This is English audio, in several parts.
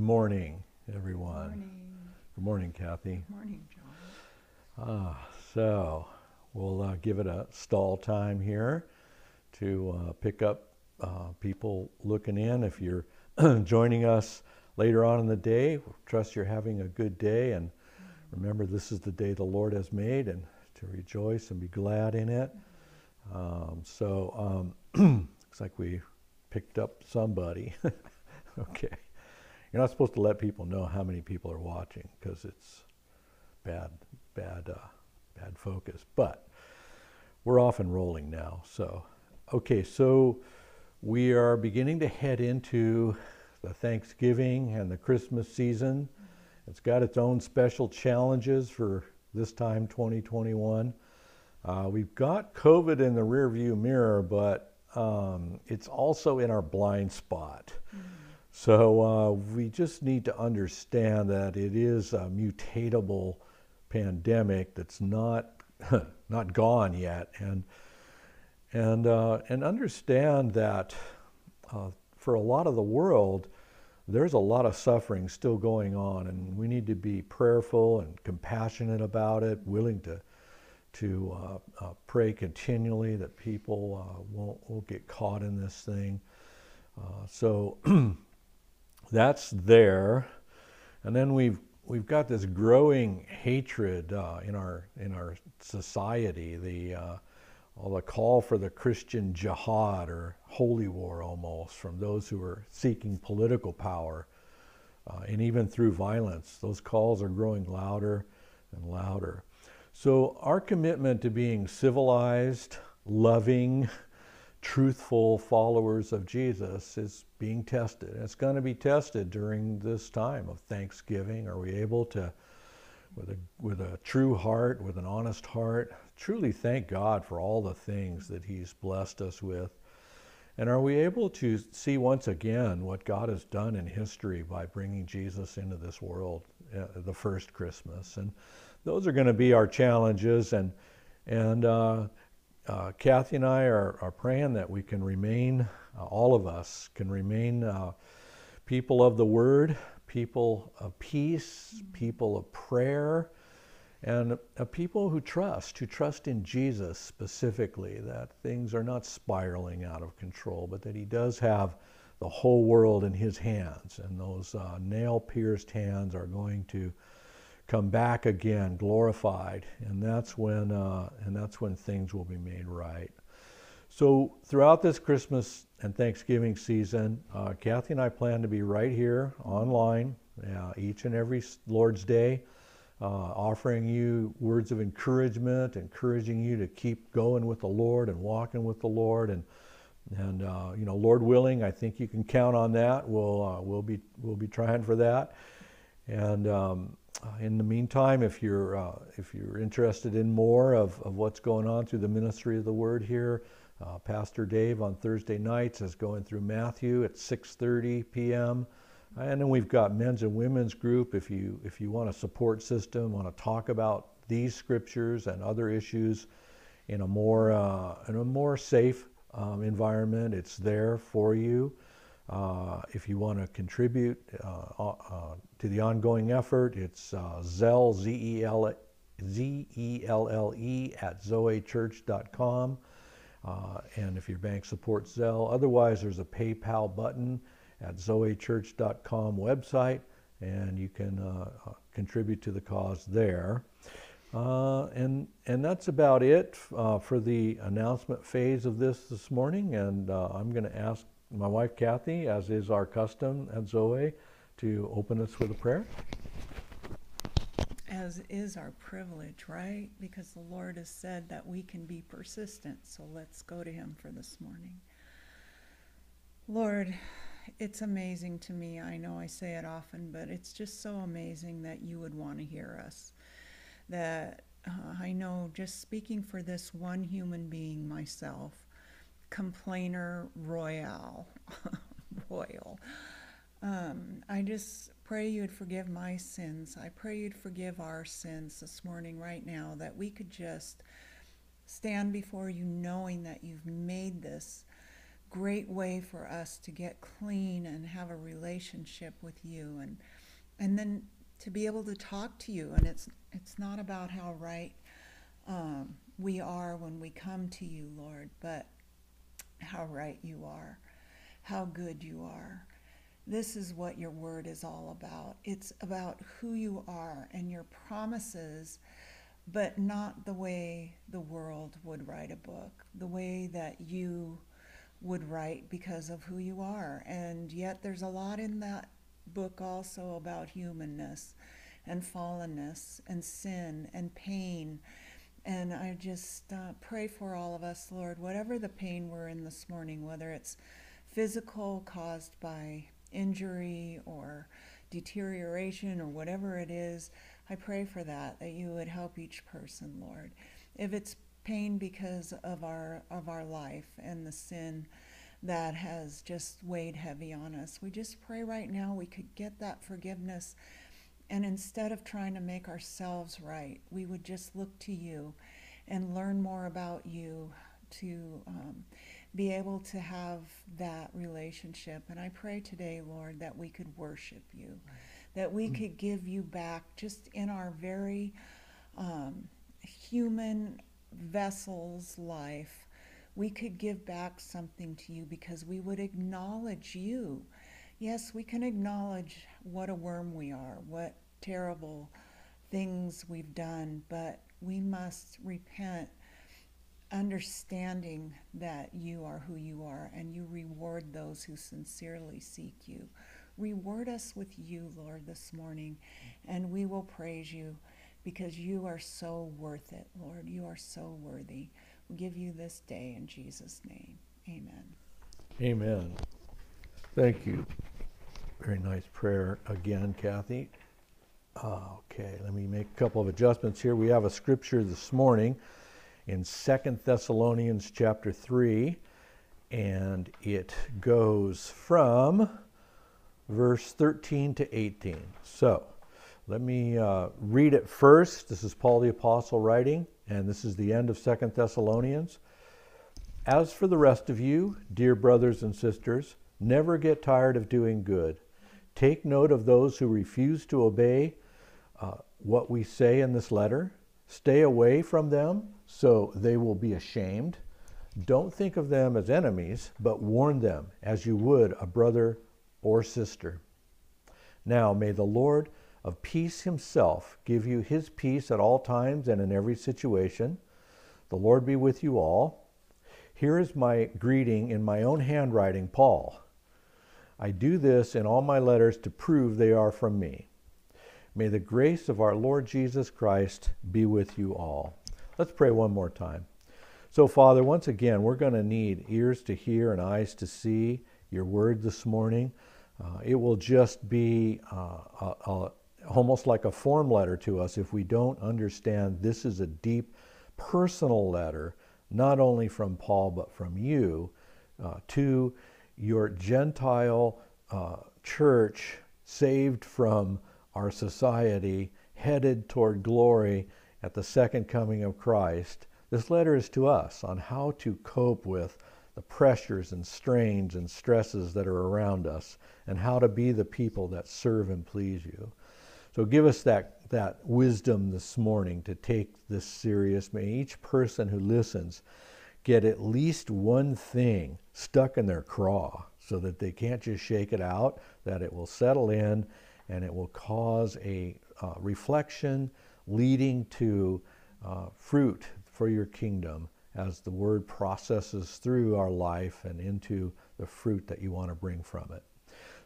morning, everyone. Morning. Good morning, Kathy. Good morning, John. Ah, so we'll uh, give it a stall time here to uh, pick up uh, people looking in. If you're joining us later on in the day, trust you're having a good day. And remember, this is the day the Lord has made, and to rejoice and be glad in it. Um, so um, looks like we picked up somebody. okay. You're not supposed to let people know how many people are watching because it's bad, bad, uh, bad focus. But we're off and rolling now. So, okay, so we are beginning to head into the Thanksgiving and the Christmas season. It's got its own special challenges for this time, 2021. Uh, we've got COVID in the rearview mirror, but um, it's also in our blind spot. Mm-hmm. So uh, we just need to understand that it is a mutatable pandemic that's not not gone yet, and and uh, and understand that uh, for a lot of the world, there's a lot of suffering still going on, and we need to be prayerful and compassionate about it, willing to to uh, uh, pray continually that people uh, won't won't get caught in this thing. So. that's there. And then we've we've got this growing hatred uh, in our in our society. The uh, all the call for the Christian jihad or holy war almost from those who are seeking political power, uh, and even through violence. Those calls are growing louder and louder. So our commitment to being civilized, loving, truthful followers of Jesus is being tested. It's going to be tested during this time of Thanksgiving. Are we able to, with a, with a true heart, with an honest heart, truly thank God for all the things that He's blessed us with? And are we able to see once again what God has done in history by bringing Jesus into this world, uh, the first Christmas? And those are going to be our challenges. And, and uh, uh, Kathy and I are, are praying that we can remain, uh, all of us can remain uh, people of the Word, people of peace, people of prayer, and people who trust, who trust in Jesus specifically, that things are not spiraling out of control, but that He does have the whole world in His hands, and those uh, nail pierced hands are going to come back again, glorified, and that's when uh, and that's when things will be made right. So throughout this Christmas and Thanksgiving season, uh, Kathy and I plan to be right here online uh, each and every Lord's Day, uh, offering you words of encouragement, encouraging you to keep going with the Lord and walking with the Lord, and and uh, you know, Lord willing, I think you can count on that. We'll uh, we'll be we'll be trying for that, and um, in the meantime, if you're uh, if you're interested in more of, of what's going on through the ministry of the Word here, uh, Pastor Dave on Thursday nights is going through Matthew at 6:30 p.m. And then we've got men's and women's group. If you if you want a support system, want to talk about these scriptures and other issues in a more uh, in a more safe um, environment, it's there for you. Uh, if you want to contribute uh, uh, to the ongoing effort, it's uh, Zelle, Z-E-L, Z-E-L-L-E at zoechurch.com. Uh, and if your bank supports Zelle, otherwise there's a PayPal button at zoechurch.com website, and you can uh, contribute to the cause there. Uh, and and that's about it uh, for the announcement phase of this this morning. And uh, I'm going to ask my wife Kathy, as is our custom at Zoe, to open us with a prayer. As is our privilege, right? Because the Lord has said that we can be persistent. So let's go to Him for this morning. Lord, it's amazing to me. I know I say it often, but it's just so amazing that you would want to hear us. That uh, I know just speaking for this one human being myself, complainer royale, royal. Um, I just pray you'd forgive my sins. I pray you'd forgive our sins this morning, right now, that we could just stand before you knowing that you've made this great way for us to get clean and have a relationship with you and and then to be able to talk to you and it's it's not about how right um, we are when we come to you lord but how right you are how good you are this is what your word is all about it's about who you are and your promises but not the way the world would write a book the way that you would write because of who you are. And yet there's a lot in that book also about humanness and fallenness and sin and pain. And I just uh, pray for all of us, Lord, whatever the pain we're in this morning, whether it's physical caused by injury or deterioration or whatever it is, I pray for that, that you would help each person, Lord. If it's pain because of our of our life and the sin that has just weighed heavy on us. We just pray right now we could get that forgiveness and instead of trying to make ourselves right, we would just look to you and learn more about you to um, be able to have that relationship. And I pray today, Lord, that we could worship you, that we could give you back just in our very um, human vessel's life, we could give back something to you because we would acknowledge you. Yes, we can acknowledge what a worm we are, what terrible things we've done, but we must repent understanding that you are who you are and you reward those who sincerely seek you. Reward us with you, Lord, this morning, and we will praise you because you are so worth it, Lord. You are so worthy. We give you this day in Jesus' name. Amen. Amen. Thank you. Very nice prayer again, Kathy. Uh, okay, let me make a couple of adjustments here. We have a scripture this morning in Second Thessalonians chapter 3, and it goes from verse 13 to 18. So, let me uh, read it first. This is Paul the Apostle writing, and this is the end of Second Thessalonians. As for the rest of you, dear brothers and sisters, never get tired of doing good. Take note of those who refuse to obey uh, what we say in this letter. Stay away from them so they will be ashamed. Don't think of them as enemies, but warn them as you would a brother or sister. Now, may the Lord of peace himself give you his peace at all times and in every situation. The Lord be with you all. Here is my greeting in my own handwriting, Paul. I do this in all my letters to prove they are from me. May the grace of our Lord Jesus Christ be with you all. Let's pray one more time. So, Father, once again, we're going to need ears to hear and eyes to see your word this morning. Uh, it will just be uh, a, a, almost like a form letter to us if we don't understand this is a deep personal letter, not only from Paul, but from you uh, to your Gentile uh, church saved from our society, headed toward glory at the second coming of Christ. This letter is to us on how to cope with the pressures and strains and stresses that are around us and how to be the people that serve and please you. So give us that, that wisdom this morning to take this serious. May each person who listens get at least one thing stuck in their craw so that they can't just shake it out, that it will settle in and it will cause a uh, reflection leading to uh, fruit for your kingdom as the word processes through our life and into the fruit that you want to bring from it.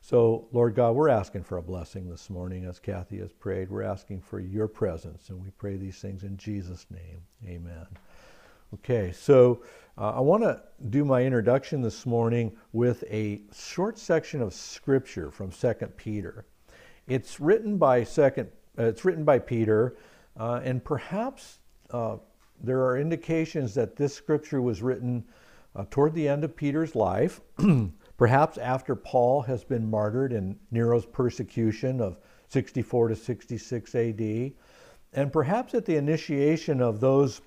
So, Lord God, we're asking for a blessing this morning as Kathy has prayed. We're asking for your presence, and we pray these things in Jesus' name. Amen. Okay, so uh, I want to do my introduction this morning with a short section of scripture from Second Peter. It's written by Second. Uh, it's written by Peter, uh, and perhaps uh, there are indications that this scripture was written uh, toward the end of Peter's life. Perhaps after Paul has been martyred in Nero's persecution of 64 to 66 AD, and perhaps at the initiation of those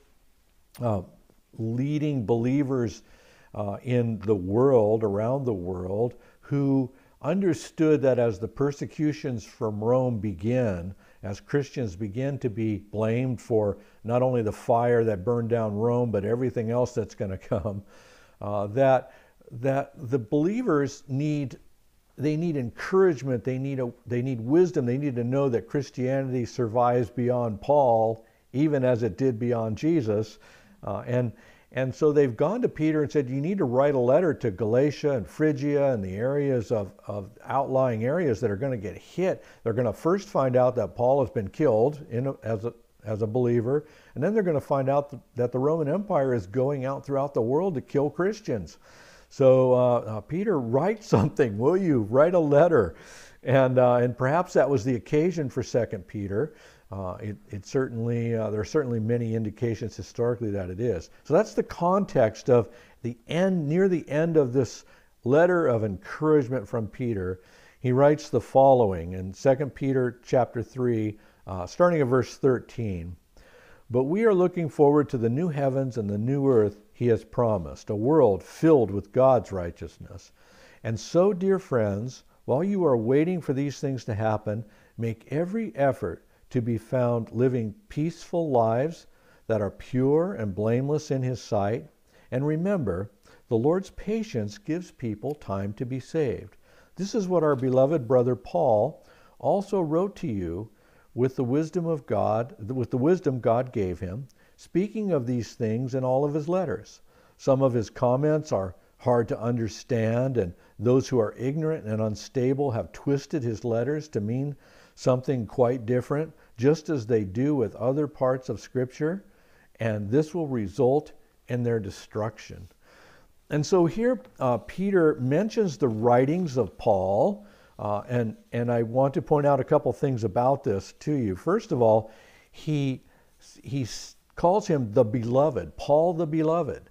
uh, leading believers uh, in the world, around the world, who understood that as the persecutions from Rome begin, as Christians begin to be blamed for not only the fire that burned down Rome, but everything else that's going to come, uh, that that the believers need they need encouragement, they need a, they need wisdom, they need to know that Christianity survives beyond Paul, even as it did beyond Jesus, uh, and and so they've gone to Peter and said, You need to write a letter to Galatia and Phrygia and the areas of, of outlying areas that are going to get hit. They're going to first find out that Paul has been killed in a, as, a, as a believer, and then they're going to find out that the Roman Empire is going out throughout the world to kill Christians. So, uh, uh, Peter, write something, will you? Write a letter. And, uh, and perhaps that was the occasion for Second Peter. Uh, it, it, certainly uh, there are certainly many indications historically that it is. So that's the context of the end near the end of this letter of encouragement from Peter. He writes the following in 2 Peter chapter 3, uh, starting at verse 13. But we are looking forward to the new heavens and the new earth he has promised, a world filled with God's righteousness. And so, dear friends, while you are waiting for these things to happen, make every effort to be found living peaceful lives that are pure and blameless in His sight. And remember, the Lord's patience gives people time to be saved. This is what our beloved brother Paul also wrote to you with the wisdom of God, with the wisdom God gave him, speaking of these things in all of his letters. Some of his comments are hard to understand, and those who are ignorant and unstable have twisted his letters to mean something quite different, just as they do with other parts of Scripture, and this will result in their destruction. And so here, uh, Peter mentions the writings of Paul, uh, and, and I want to point out a couple things about this to you. First of all, he, he calls him the beloved, Paul the beloved.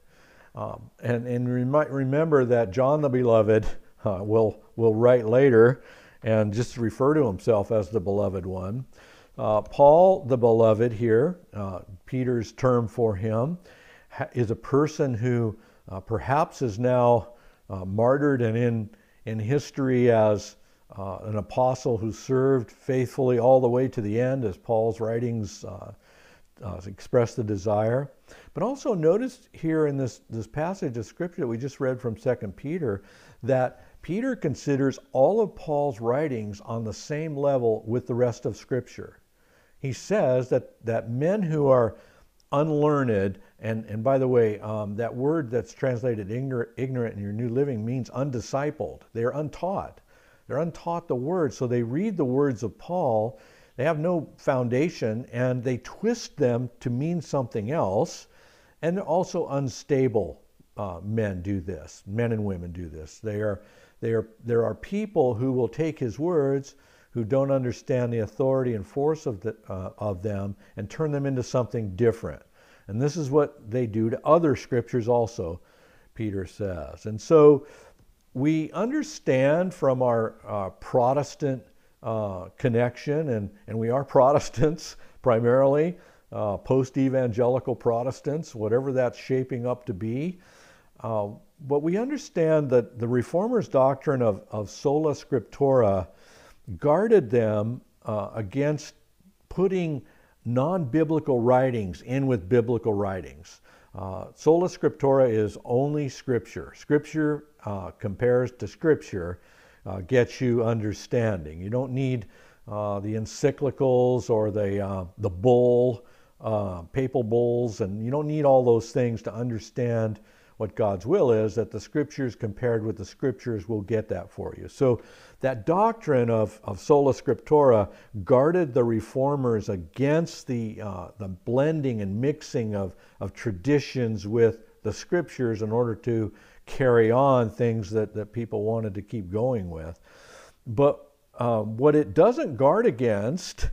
Um, and and remi- remember that John the beloved uh, will, will write later and just refer to himself as the beloved one. Uh, Paul, the beloved, here, uh, Peter's term for him, ha- is a person who uh, perhaps is now uh, martyred and in, in history as uh, an apostle who served faithfully all the way to the end, as Paul's writings uh, express the desire. But also notice here in this, this passage of scripture that we just read from 2 Peter that Peter considers all of Paul's writings on the same level with the rest of Scripture. He says that, that men who are unlearned, and, and by the way, um, that word that's translated ignorant, ignorant in your New Living means undiscipled. They're untaught. They're untaught the word, so they read the words of Paul. They have no foundation, and they twist them to mean something else. And they're also unstable uh, men do this. Men and women do this. They are are, there are people who will take his words who don't understand the authority and force of, the, uh, of them and turn them into something different. And this is what they do to other scriptures also, Peter says. And so we understand from our uh, Protestant uh, connection, and, and we are Protestants primarily, uh, post evangelical Protestants, whatever that's shaping up to be. Uh, but we understand that the Reformers' doctrine of, of sola scriptura guarded them uh, against putting non biblical writings in with biblical writings. Uh, sola scriptura is only scripture. Scripture uh, compares to scripture, uh, gets you understanding. You don't need uh, the encyclicals or the, uh, the bull, papal bulls, and you don't need all those things to understand what God's will is, that the scriptures compared with the scriptures will get that for you. So that doctrine of, of sola scriptura guarded the reformers against the, uh, the blending and mixing of, of traditions with the scriptures in order to carry on things that, that people wanted to keep going with. But uh, what it doesn't guard against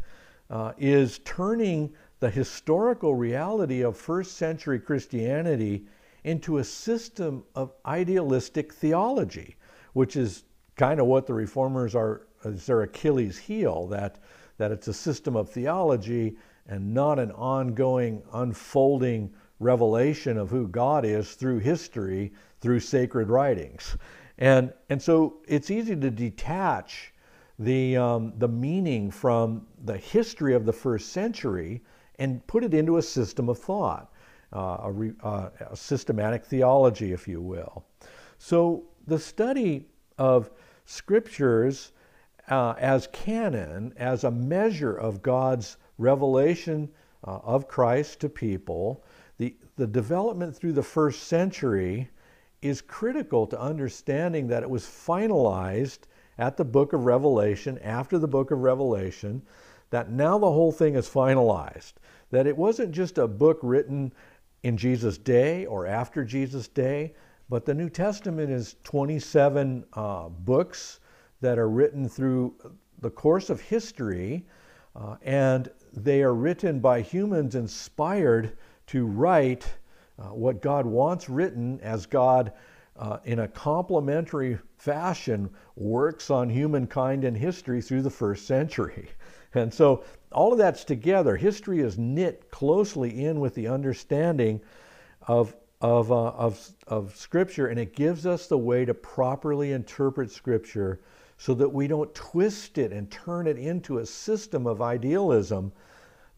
uh, is turning the historical reality of first century Christianity into a system of idealistic theology, which is kind of what the reformers are, is their Achilles heel, that, that it's a system of theology and not an ongoing, unfolding revelation of who God is through history, through sacred writings. And, and so it's easy to detach the, um, the meaning from the history of the first century and put it into a system of thought, uh, a, re, uh, a systematic theology, if you will. So the study of scriptures uh, as canon, as a measure of God's revelation uh, of Christ to people, the, the development through the first century is critical to understanding that it was finalized at the book of Revelation, after the book of Revelation, that now the whole thing is finalized. That it wasn't just a book written in Jesus' day or after Jesus' day, but the New Testament is 27 uh, books that are written through the course of history, uh, and they are written by humans inspired to write uh, what God wants written as God, uh, in a complementary fashion, works on humankind and history through the first century. And so all of that's together. History is knit closely in with the understanding of, of, uh, of, of Scripture, and it gives us the way to properly interpret Scripture so that we don't twist it and turn it into a system of idealism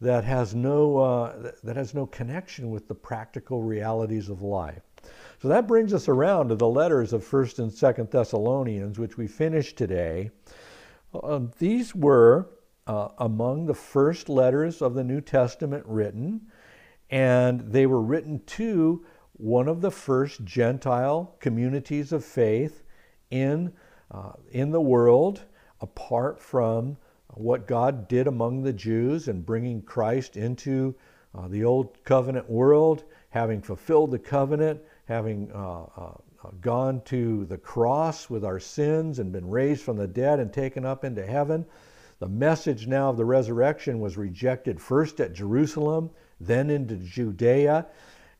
that has no, uh, that has no connection with the practical realities of life. So that brings us around to the letters of 1st and 2nd Thessalonians, which we finished today. Um, these were uh, among the first letters of the New Testament written, and they were written to one of the first Gentile communities of faith in, uh, in the world, apart from what God did among the Jews and bringing Christ into uh, the old covenant world, having fulfilled the covenant, having uh, uh, gone to the cross with our sins and been raised from the dead and taken up into heaven. The message now of the resurrection was rejected first at Jerusalem, then into Judea,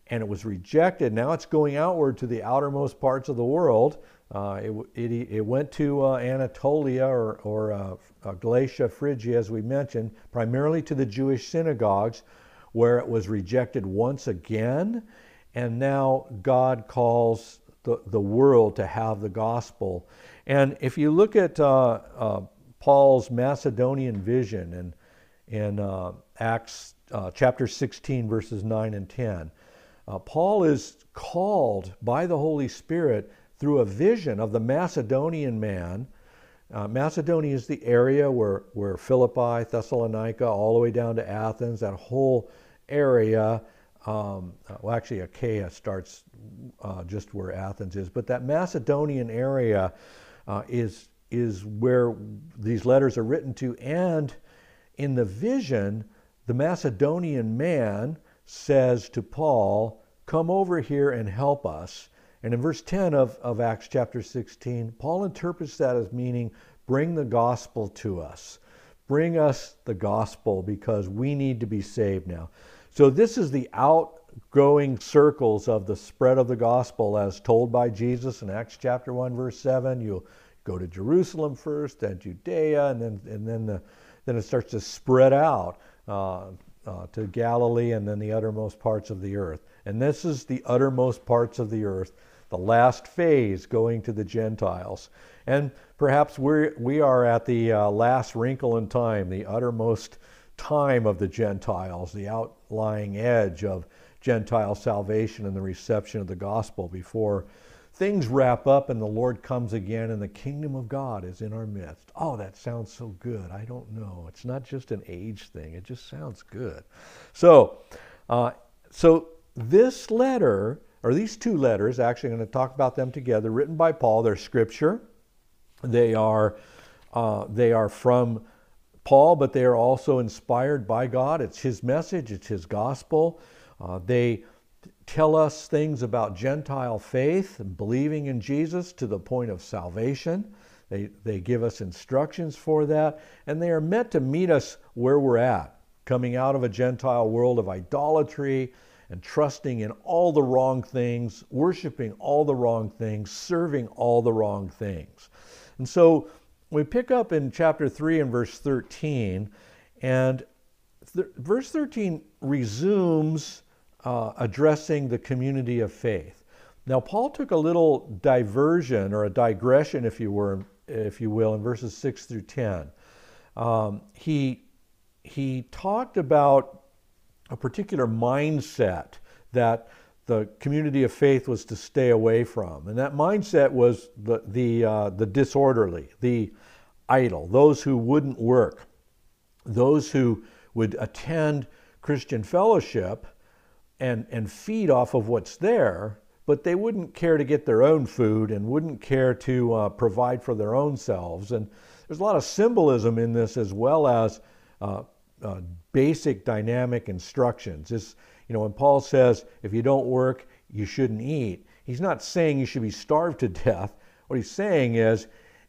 and it was rejected. Now it's going outward to the outermost parts of the world. Uh, it, it, it, went to uh, Anatolia or, or uh, uh, Galatia, Phrygia, as we mentioned, primarily to the Jewish synagogues, where it was rejected once again. And now God calls the, the world to have the gospel. And if you look at uh, uh, Paul's Macedonian vision in, in Acts chapter 16, verses 9 and 10, Paul is called by the Holy Spirit through a vision of the Macedonian man. Uh, Macedonia is the area where, where Philippi, Thessalonica, all the way down to Athens, that whole area. Um, uh, well, actually, Achaia starts uh, just where Athens is, but that Macedonian area uh, is, is where these letters are written to. And in the vision, the Macedonian man says to Paul, Come over here and help us. And in verse 10 of, of Acts chapter 16, Paul interprets that as meaning bring the gospel to us. Bring us the gospel because we need to be saved now. So, this is the outgrowing circles of the spread of the gospel as told by Jesus in Acts chapter 1, verse 7. You go to Jerusalem first, then Judea, and then, and then, the, then it starts to spread out uh, uh, to Galilee and then the uttermost parts of the earth. And this is the uttermost parts of the earth, the last phase going to the Gentiles. And perhaps we're, we are at the uh, last wrinkle in time, the uttermost time of the Gentiles, the outlying edge of Gentile salvation and the reception of the gospel before things wrap up and the Lord comes again and the kingdom of God is in our midst. Oh, that sounds so good. I don't know. It's not just an age thing, it just sounds good. So, uh, so this letter, or these two letters, actually, I'm going to talk about them together, written by Paul. They're scripture. They are, uh, they are from Paul, but they are also inspired by God. It's his message, it's his gospel. Uh, they tell us things about Gentile faith and believing in Jesus to the point of salvation. They, they give us instructions for that, and they are meant to meet us where we're at, coming out of a Gentile world of idolatry and trusting in all the wrong things, worshiping all the wrong things, serving all the wrong things. And so we pick up in chapter 3 and verse 13, and th- verse 13 resumes uh, addressing the community of faith. Now, Paul took a little diversion or a digression, if you were, if you will, in verses six through ten. Um, he he talked about a particular mindset that the community of faith was to stay away from, and that mindset was the the uh, the disorderly, the idle, those who wouldn't work, those who would attend Christian fellowship and and feed off of what's there, but they wouldn't care to get their own food and wouldn't care to uh, provide for their own selves. And there's a lot of symbolism in this as well as uh, uh, basic dynamic instructions. It's, you know, when Paul says, if you don't work, you shouldn't eat, he's not saying you should be starved to death. What he's saying is,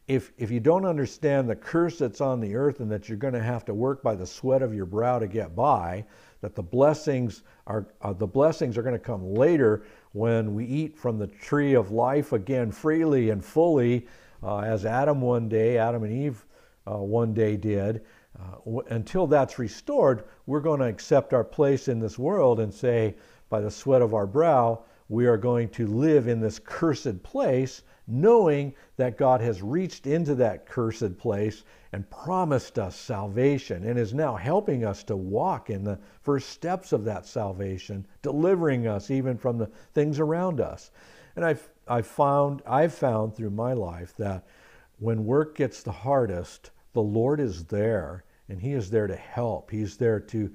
if, if you don't understand the curse that's on the earth and that you're going to have to work by the sweat of your brow to get by, that the blessings are uh, the blessings are going to come later when we eat from the tree of life again freely and fully, uh, as Adam one day, Adam and Eve uh, one day did. Uh, until that's restored, we're going to accept our place in this world and say, by the sweat of our brow, we are going to live in this cursed place, knowing that God has reached into that cursed place and promised us salvation and is now helping us to walk in the first steps of that salvation, delivering us even from the things around us. And I've, I've found I've found through my life that when work gets the hardest, the Lord is there and He is there to help. He's there to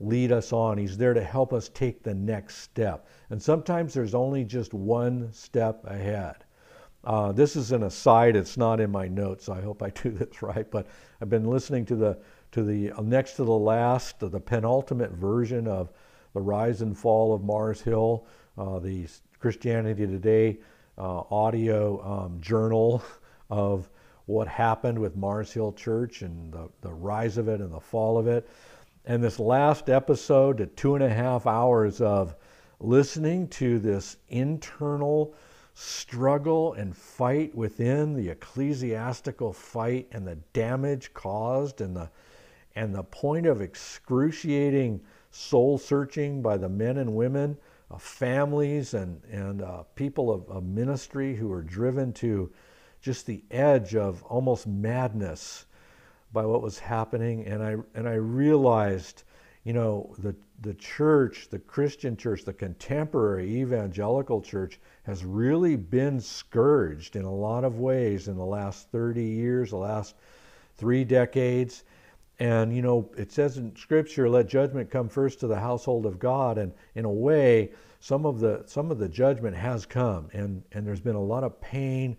lead us on. He's there to help us take the next step. And sometimes there's only just one step ahead. Uh, this is an aside. It's not in my notes. So I hope I do this right. But I've been listening to the to the uh, next to the last, the penultimate version of the rise and fall of Mars Hill, uh, the Christianity Today uh, audio um, journal of what happened with Mars Hill Church and the, the rise of it and the fall of it. And this last episode, the two and a half hours of listening to this internal struggle and fight within the ecclesiastical fight and the damage caused and the and the point of excruciating soul searching by the men and women of families and and uh, people of, of ministry who are driven to just the edge of almost madness by what was happening and I and I realized you know the the church the Christian church the contemporary evangelical church has really been scourged in a lot of ways in the last 30 years, the last three decades. And, you know, it says in Scripture, let judgment come first to the household of God. And in a way, some of the, some of the judgment has come. And, and there's been a lot of pain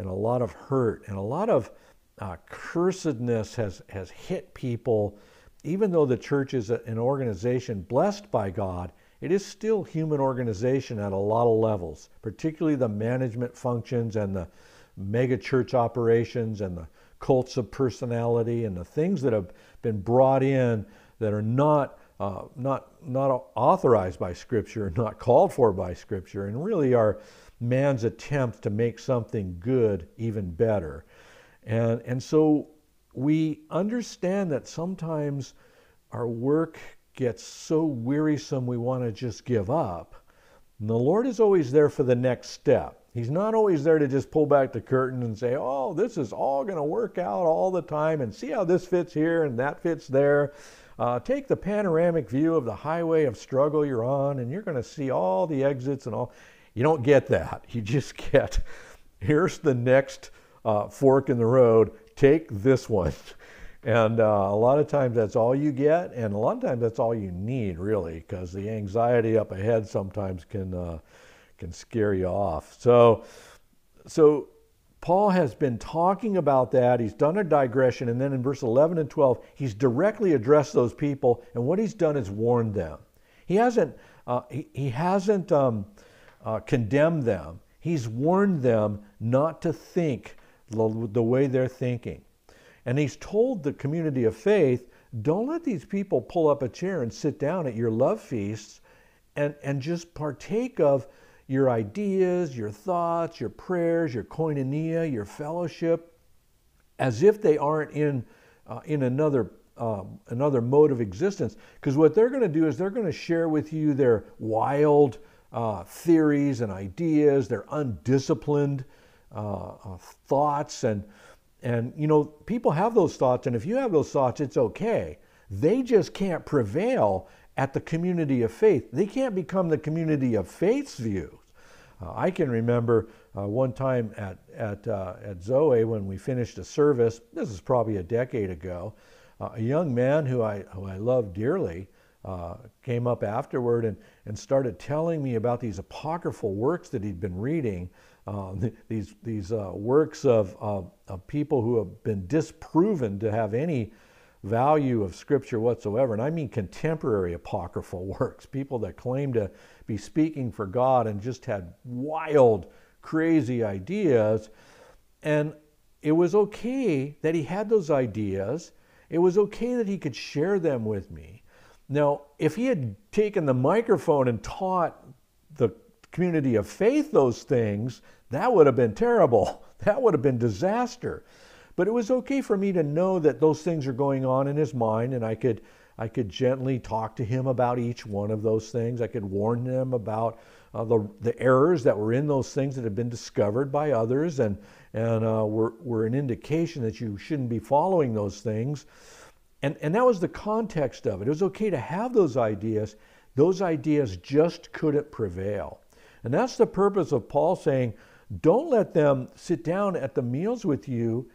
and a lot of hurt and a lot of uh, cursedness has, has hit people. Even though the church is an organization blessed by God, it is still human organization at a lot of levels, particularly the management functions and the mega church operations and the cults of personality and the things that have been brought in that are not uh, not not authorized by Scripture, not called for by Scripture, and really are man's attempt to make something good even better. And and so we understand that sometimes our work gets so wearisome we want to just give up. And the Lord is always there for the next step. He's not always there to just pull back the curtain and say, oh, this is all going to work out all the time and see how this fits here and that fits there. Uh, take the panoramic view of the highway of struggle you're on and you're going to see all the exits and all. You don't get that. You just get, here's the next uh, fork in the road. Take this one. And uh, a lot of times that's all you get, and a lot of times that's all you need, really, because the anxiety up ahead sometimes can uh, can scare you off. So, so Paul has been talking about that. He's done a digression, and then in verse 11 and 12, he's directly addressed those people, and what he's done is warned them. He hasn't uh, he, he hasn't um, uh, them. He's warned them not to think the, the way they're thinking. And he's told the community of faith don't let these people pull up a chair and sit down at your love feasts and, and just partake of your ideas, your thoughts, your prayers, your koinonia, your fellowship, as if they aren't in, uh, in another um, another mode of existence. Because what they're going to do is they're going to share with you their wild uh, theories and ideas, their undisciplined uh, uh, thoughts, and and you know people have those thoughts, and if you have those thoughts, it's okay. They just can't prevail at the community of faith. They can't become the community of faith's views. Uh, I can remember uh, one time at, at, uh, at Zoe when we finished a service, this is probably a decade ago, uh, a young man who I, who I love dearly uh, came up afterward and, and started telling me about these apocryphal works that he'd been reading, uh, these, these works of, of, of people who have been disproven to have any value of Scripture whatsoever. And I mean contemporary apocryphal works, people that claim to be speaking for God and just had wild, crazy ideas. And it was okay that he had those ideas. It was okay that he could share them with me. Now, if he had taken the microphone and taught the community of faith those things, that would have been terrible. That would have been disaster. But it was okay for me to know that those things are going on in his mind and I could I could gently talk to him about each one of those things. I could warn him about uh, the, the errors that were in those things that had been discovered by others and, and uh, were, were an indication that you shouldn't be following those things. And, and that was the context of it. It was okay to have those ideas. Those ideas just couldn't prevail. And that's the purpose of Paul saying, don't let them sit down at the meals with you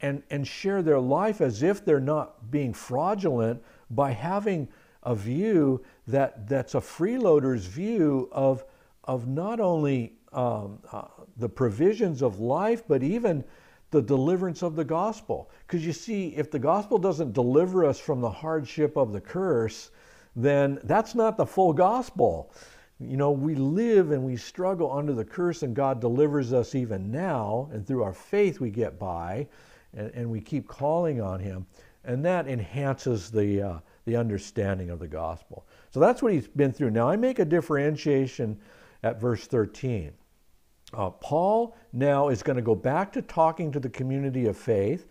and, and share their life as if they're not being fraudulent by having a view that, that's a freeloader's view of, of not only um, uh, the provisions of life, but even the deliverance of the gospel. Because you see, if the gospel doesn't deliver us from the hardship of the curse, then that's not the full gospel. You know, we live and we struggle under the curse, and God delivers us even now, and through our faith we get by and, and we keep calling on him, and that enhances the, uh, the understanding of the gospel. So that's what he's been through. Now, I make a differentiation at verse 13. Uh, Paul now is going to go back to talking to the community of faith,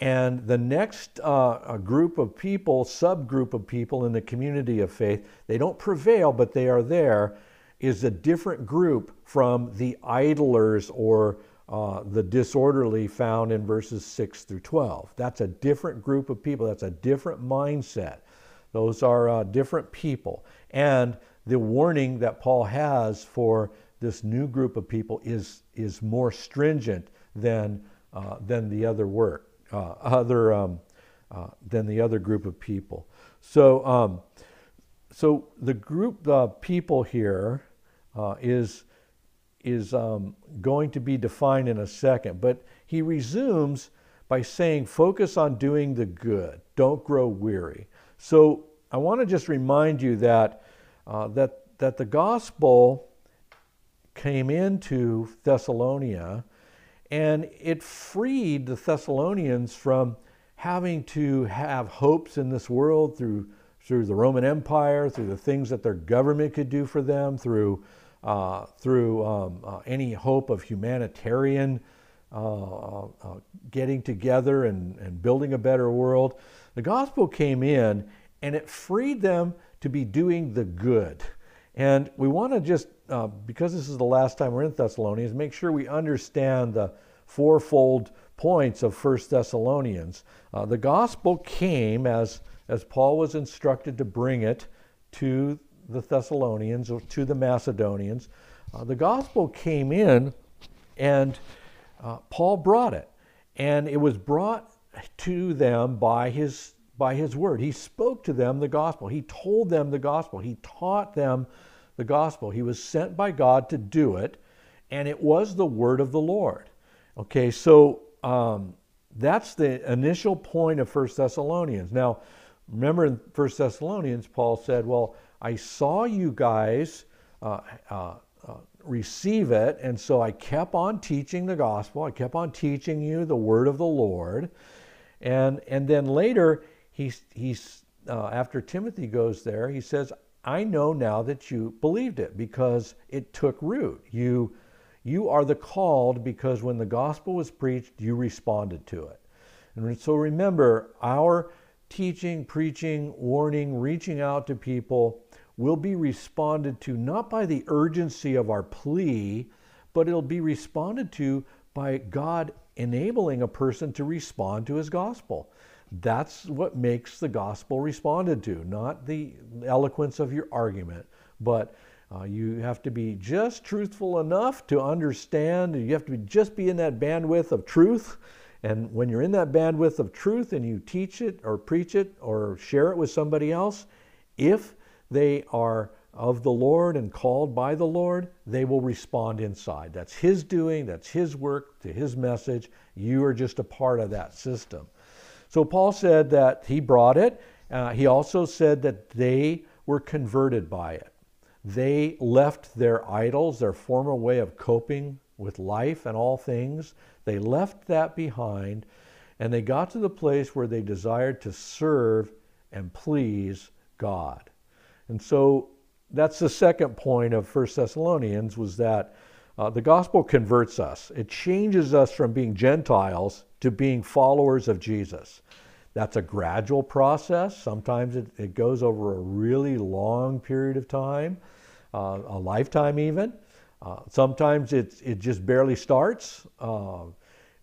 and the next uh, group of people, subgroup of people in the community of faith, they don't prevail, but they are there, is a different group from the idlers or uh, the disorderly found in verses 6 through 12. That's a different group of people, that's a different mindset. Those are uh, different people. And the warning that Paul has for this new group of people is, is more stringent than, uh, than the other work, uh, other, um, uh, than the other group of people. So, um, so the group of people here is is um, going to be defined in a second. But he resumes by saying, focus on doing the good, don't grow weary. So I want to just remind you that, uh, that, that the gospel came into Thessalonia and it freed the Thessalonians from having to have hopes in this world through, through the Roman Empire, through the things that their government could do for them, through uh, through um, uh, any hope of humanitarian uh, uh, getting together and, and building a better world. The gospel came in and it freed them to be doing the good. And we want to just, uh, because this is the last time we're in Thessalonians, make sure we understand the fourfold points of First Thessalonians. Uh, the gospel came as, as Paul was instructed to bring it to the Thessalonians or to the Macedonians. Uh, the gospel came in and uh, Paul brought it. And it was brought to them by his, by his word. He spoke to them the gospel. He told them the gospel. He taught them the gospel. He was sent by God to do it, and it was the word of the Lord. Okay, so um, that's the initial point of First Thessalonians. Now, remember in First Thessalonians, Paul said, Well, I saw you guys uh, uh, uh, receive it, and so I kept on teaching the gospel. I kept on teaching you the word of the Lord. And, and then later, he's, he's, uh, after Timothy goes there, he says, I know now that you believed it because it took root. You, you are the called because when the gospel was preached, you responded to it. And so remember, our teaching, preaching, warning, reaching out to people will be responded to not by the urgency of our plea, but it'll be responded to by God enabling a person to respond to his gospel. That's what makes the gospel responded to, not the eloquence of your argument, but uh, you have to be just truthful enough to understand. You have to be, just be in that bandwidth of truth. And when you're in that bandwidth of truth and you teach it or preach it or share it with somebody else, if they are of the Lord and called by the Lord, they will respond inside. That's His doing, that's His work to His message. You are just a part of that system. So Paul said that he brought it. Uh, he also said that they were converted by it. They left their idols, their former way of coping with life and all things. They left that behind and they got to the place where they desired to serve and please God. And so that's the second point of 1 Thessalonians was that uh, the gospel converts us. It changes us from being Gentiles to being followers of Jesus. That's a gradual process. Sometimes it, it goes over a really long period of time, uh, a lifetime even. Uh, sometimes it, it just barely starts. Uh,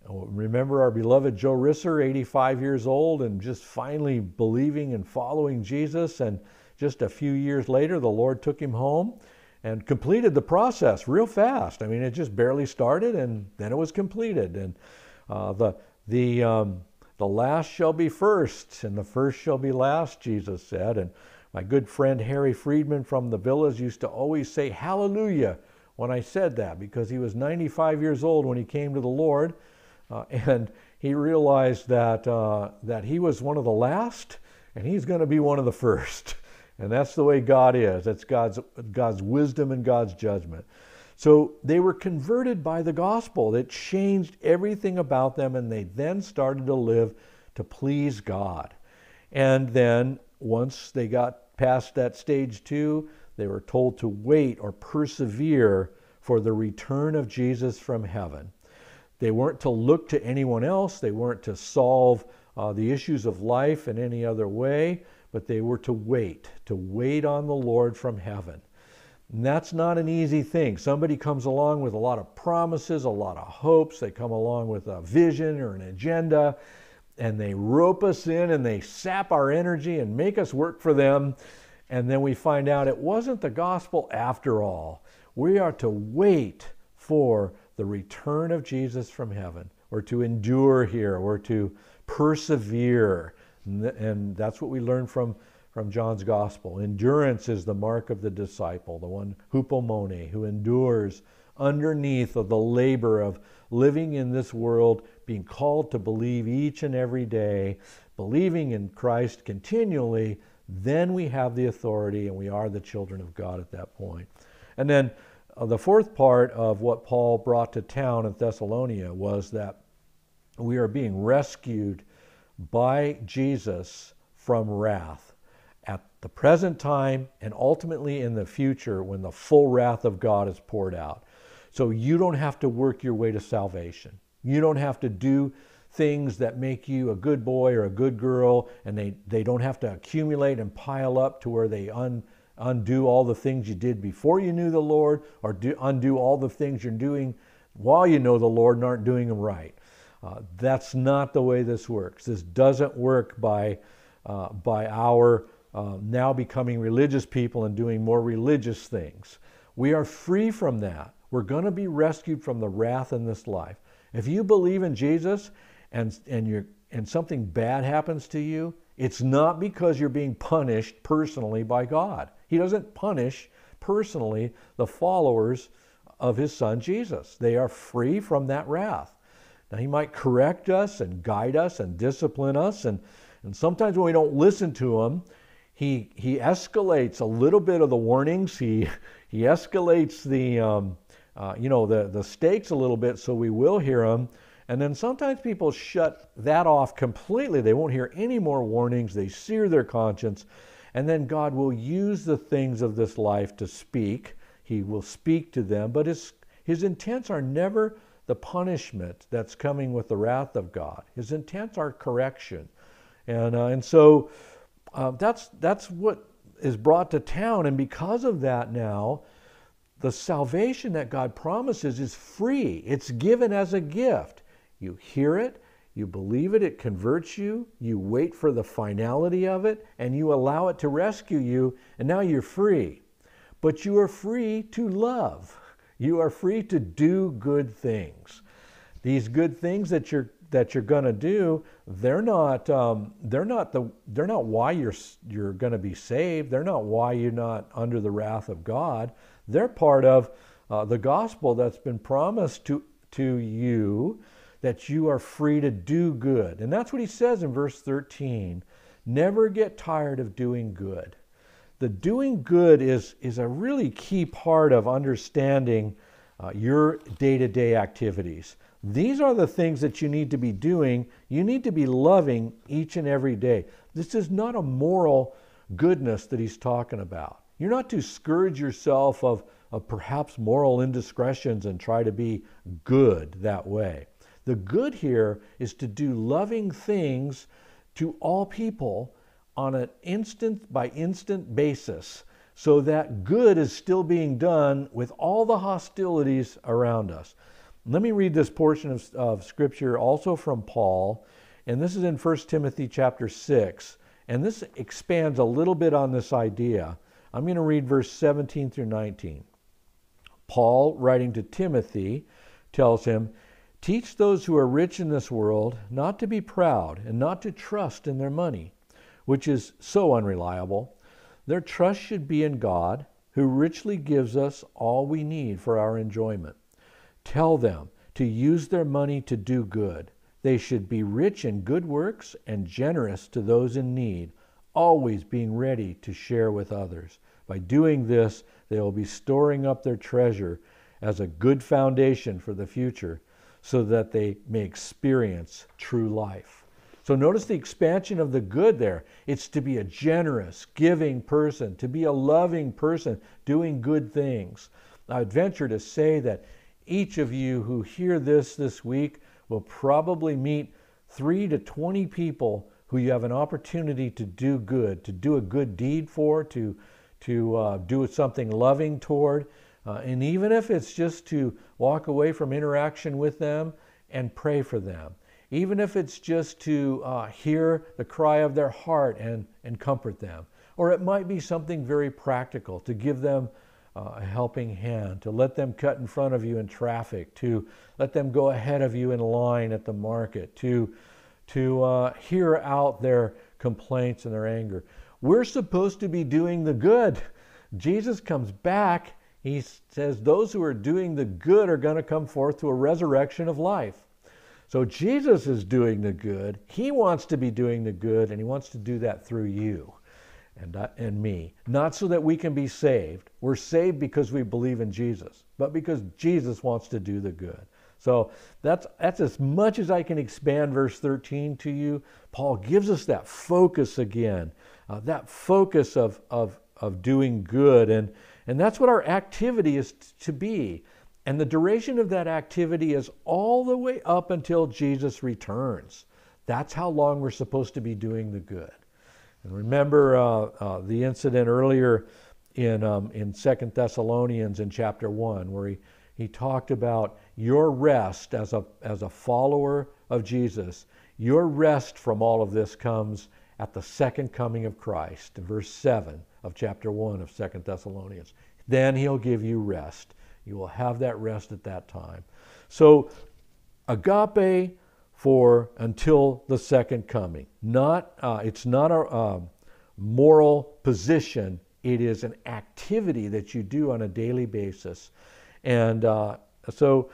remember our beloved Joe Risser, 85 years old, and just finally believing and following Jesus. And just a few years later, the Lord took him home and completed the process real fast. I mean, it just barely started, and then it was completed. And uh, the the um, the last shall be first, and the first shall be last, Jesus said. And my good friend Harry Friedman from the villas used to always say hallelujah when I said that because he was 95 years old when he came to the Lord. Uh, and he realized that, uh, that he was one of the last and he's going to be one of the first. And that's the way God is. That's God's, God's wisdom and God's judgment. So they were converted by the gospel. It changed everything about them, and they then started to live to please God. And then once they got past that stage two, they were told to wait or persevere for the return of Jesus from heaven. They weren't to look to anyone else, they weren't to solve uh, the issues of life in any other way, but they were to wait, to wait on the Lord from heaven. And that's not an easy thing. Somebody comes along with a lot of promises, a lot of hopes. They come along with a vision or an agenda, and they rope us in and they sap our energy and make us work for them. And then we find out it wasn't the gospel after all. We are to wait for the return of Jesus from heaven, or to endure here, or to persevere. And that's what we learn from from John's Gospel. Endurance is the mark of the disciple, the one hupomone, who endures underneath of the labor of living in this world, being called to believe each and every day, believing in Christ continually, then we have the authority and we are the children of God at that point. And then uh, the fourth part of what Paul brought to town in Thessalonia was that we are being rescued by Jesus from wrath at the present time and ultimately in the future when the full wrath of God is poured out. So you don't have to work your way to salvation. You don't have to do things that make you a good boy or a good girl, and they, they don't have to accumulate and pile up to where they un, undo all the things you did before you knew the Lord or do, undo all the things you're doing while you know the Lord and aren't doing them right. Uh, that's not the way this works. This doesn't work by, uh, by our uh, now becoming religious people and doing more religious things. We are free from that. We're going to be rescued from the wrath in this life. If you believe in Jesus and, and, you and something bad happens to you, it's not because you're being punished personally by God. He doesn't punish personally the followers of his son Jesus. They are free from that wrath. Now, he might correct us and guide us and discipline us. And, and sometimes when we don't listen to him, he he escalates a little bit of the warnings. He he escalates the um, uh, you know the the stakes a little bit, so we will hear him. And then sometimes people shut that off completely. They won't hear any more warnings. They sear their conscience, and then God will use the things of this life to speak. He will speak to them, but his his intents are never the punishment that's coming with the wrath of God. His intents are correction. And, uh, and so uh, that's, that's what is brought to town. And because of that, now, the salvation that God promises is free, it's given as a gift. You hear it, you believe it, it converts you, you wait for the finality of it, and you allow it to rescue you, and now you're free. But you are free to love. You are free to do good things. These good things that you're that you're going to do, they're not um, they're not the they're not why you're you're going to be saved. They're not why you're not under the wrath of God. They're part of uh, the gospel that's been promised to to you that you are free to do good. And that's what he says in verse 13. Never get tired of doing good. The doing good is, is a really key part of understanding uh, your day to day activities. These are the things that you need to be doing. You need to be loving each and every day. This is not a moral goodness that he's talking about. You're not to scourge yourself of, of perhaps moral indiscretions and try to be good that way. The good here is to do loving things to all people on an instant by instant basis so that good is still being done with all the hostilities around us. Let me read this portion of, of scripture also from Paul, and this is in 1 Timothy chapter 6, and this expands a little bit on this idea. I'm going to read verse 17 through 19. Paul, writing to Timothy, tells him, Teach those who are rich in this world not to be proud and not to trust in their money, which is so unreliable. Their trust should be in God, who richly gives us all we need for our enjoyment. Tell them to use their money to do good. They should be rich in good works and generous to those in need, always being ready to share with others. By doing this, they will be storing up their treasure as a good foundation for the future so that they may experience true life. So notice the expansion of the good there. It's to be a generous, giving person, to be a loving person, doing good things. I'd venture to say that each of you who hear this this week will probably meet three to 20 people who you have an opportunity to do good, to do a good deed for, to, to uh, do something loving toward. Uh, and even if it's just to walk away from interaction with them and pray for them, even if it's just to uh, hear the cry of their heart and, and comfort them, or it might be something very practical to give them uh, a helping hand, to let them cut in front of you in traffic, to let them go ahead of you in line at the market, to, to uh, hear out their complaints and their anger. We're supposed to be doing the good. Jesus comes back he says those who are doing the good are going to come forth to a resurrection of life. So Jesus is doing the good. He wants to be doing the good, and he wants to do that through you and, and me. Not so that we can be saved. We're saved because we believe in Jesus, but because Jesus wants to do the good. So that's, that's as much as I can expand verse 13 to you. Paul gives us that focus again, uh, that focus of, of, of doing good. And, and that's what our activity is to be. And the duration of that activity is all the way up until Jesus returns. That's how long we're supposed to be doing the good. And remember uh, uh, the incident earlier in, um, in 2 Thessalonians in chapter 1, where he, he talked about your rest as a, as a follower of Jesus. Your rest from all of this comes at the second coming of Christ, verse 7 of chapter 1 of Second Thessalonians. Then he'll give you rest. You will have that rest at that time. So, agape for until the second coming. Not, uh, it's not a uh, moral position. It is an activity that you do on a daily basis. And uh, so,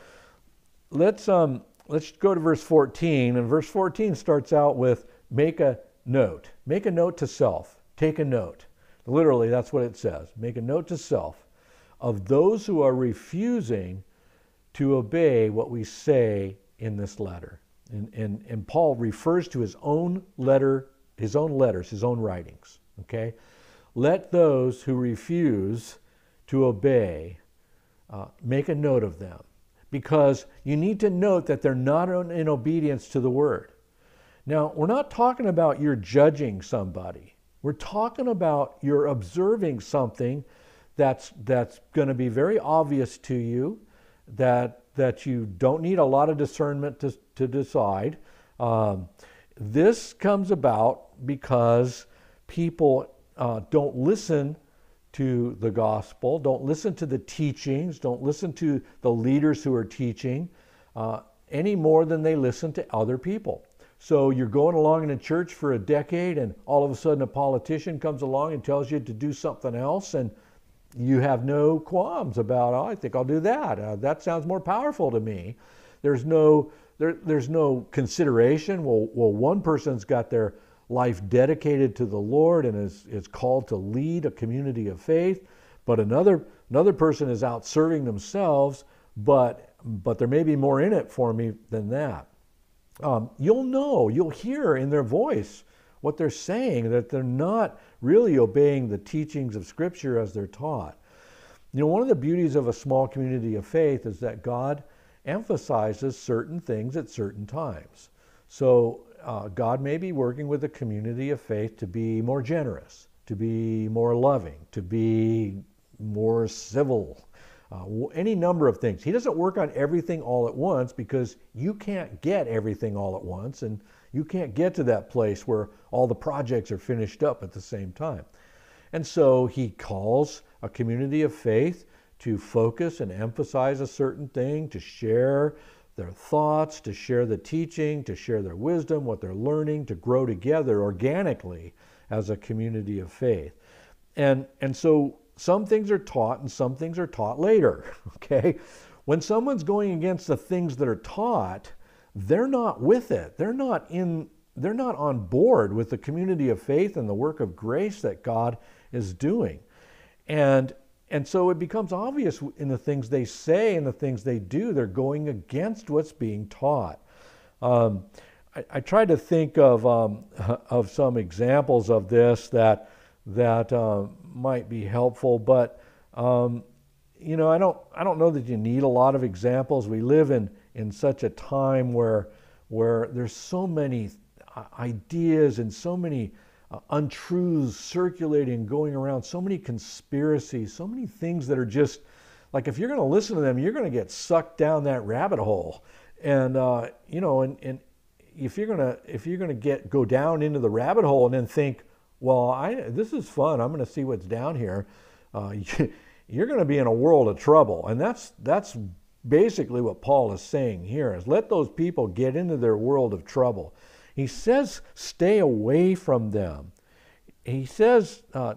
let's um, let's go to verse 14. And verse 14 starts out with make a note. Make a note to self. Take a note. Literally, that's what it says. Make a note to self of those who are refusing to obey what we say in this letter. And, and, and Paul refers to his own letter, his own letters, his own writings. Okay? Let those who refuse to obey uh, make a note of them because you need to note that they're not in obedience to the word. Now, we're not talking about you're judging somebody. We're talking about you're observing something that's, that's going to be very obvious to you, that, that you don't need a lot of discernment to, to decide. Um, this comes about because people uh, don't listen to the gospel, don't listen to the teachings, don't listen to the leaders who are teaching uh, any more than they listen to other people. So you're going along in a church for a decade, and all of a sudden a politician comes along and tells you to do something else, and you have no qualms about, oh, I think I'll do that. Uh, that sounds more powerful to me. There's no there, there's no consideration. Well, well, one person's got their life dedicated to the Lord and is, is called to lead a community of faith, but another another person is out serving themselves, but but there may be more in it for me than that. Um, you'll know, you'll hear in their voice what they're saying, that they're not really obeying the teachings of Scripture as they're taught. You know, one of the beauties of a small community of faith is that God emphasizes certain things at certain times. So, uh, God may be working with a community of faith to be more generous, to be more loving, to be more civil, uh, any number of things. He doesn't work on everything all at once because you can't get everything all at once, and you can't get to that place where all the projects are finished up at the same time. And so he calls a community of faith to focus and emphasize a certain thing, to share their thoughts, to share the teaching, to share their wisdom, what they're learning, to grow together organically as a community of faith. And, and so some things are taught and some things are taught later, okay? When someone's going against the things that are taught, they're not with it. They're not in they're not on board with the community of faith and the work of grace that God is doing. And and so it becomes obvious in the things they say and the things they do, they're going against what's being taught. Um, I, I tried to think of, um, of some examples of this that, that uh, might be helpful, but um, you know, I don't, I don't know that you need a lot of examples. We live in, in such a time where, where there's so many ideas and so many uh, untruths circulating, going around, so many conspiracies, so many things that are just like if you're going to listen to them, you're going to get sucked down that rabbit hole. And uh, you know, and, and if you're gonna if you're gonna get go down into the rabbit hole and then think, well, I this is fun. I'm going to see what's down here. Uh, you're going to be in a world of trouble, and that's that's basically what Paul is saying here: is let those people get into their world of trouble. He says, stay away from them. He says, uh,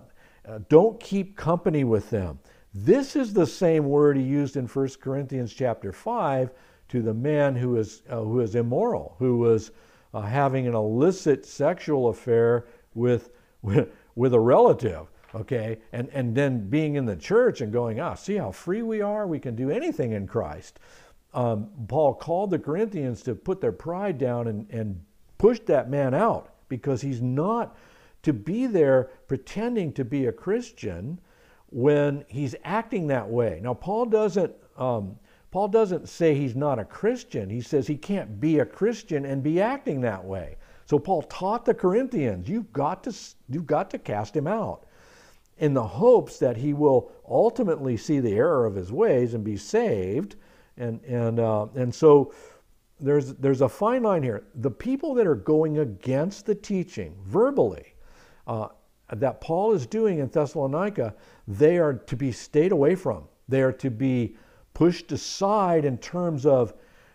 uh, don't keep company with them. This is the same word he used in 1 Corinthians chapter 5 to the man who is, uh, who is immoral, who was uh, having an illicit sexual affair with, with, a relative okay and and then being in the church and going ah see how free we are we can do anything in christ um, paul called the corinthians to put their pride down and, and pushed that man out because he's not to be there pretending to be a Christian when he's acting that way. Now, Paul doesn't. Um, Paul doesn't say he's not a Christian. He says he can't be a Christian and be acting that way. So Paul taught the Corinthians, you've got to, you've got to cast him out in the hopes that he will ultimately see the error of his ways and be saved. And, and, uh, and so there's, there's a fine line here. The people that are going against the teaching verbally uh, that Paul is doing in Thessalonica, they are to be stayed away from. They are to be pushed aside in terms of,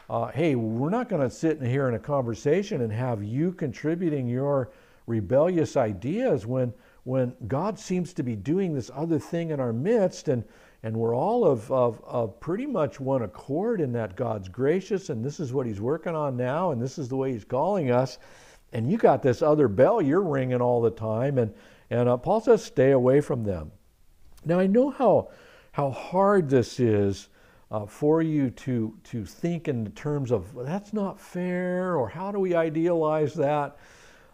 uh, hey, we're not going to sit in here in a conversation and have you contributing your rebellious ideas when when God seems to be doing this other thing in our midst and and we're all of, of, of pretty much one accord in that God's gracious and this is what He's working on now and this is the way He's calling us. And you got this other bell you're ringing all the time. And, and uh, Paul says, stay away from them. Now, I know how, how hard this is uh, for you to, to think in terms of well, that's not fair or how do we idealize that.